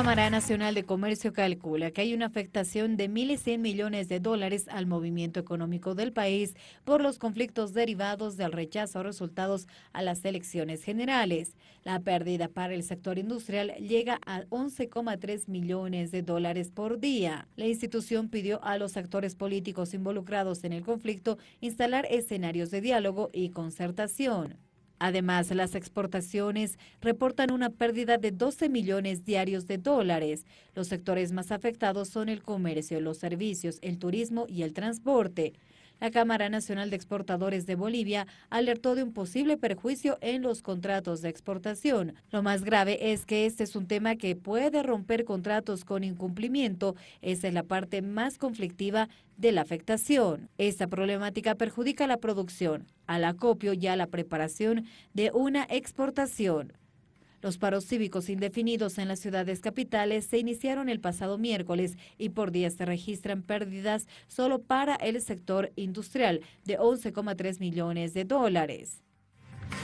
Cámara Nacional de Comercio calcula que hay una afectación de 1.100 millones de dólares al movimiento económico del país por los conflictos derivados del rechazo a resultados a las elecciones generales. La pérdida para el sector industrial llega a 11,3 millones de dólares por día. La institución pidió a los actores políticos involucrados en el conflicto instalar escenarios de diálogo y concertación. Además, las exportaciones reportan una pérdida de 12 millones diarios de dólares. Los sectores más afectados son el comercio, los servicios, el turismo y el transporte. La Cámara Nacional de Exportadores de Bolivia alertó de un posible perjuicio en los contratos de exportación. Lo más grave es que este es un tema que puede romper contratos con incumplimiento. Esa es la parte más conflictiva de la afectación. Esta problemática perjudica la producción, al acopio y a la preparación de una exportación. Los paros cívicos indefinidos en las ciudades capitales se iniciaron el pasado miércoles y por día se registran pérdidas solo para el sector industrial de 11,3 millones de dólares.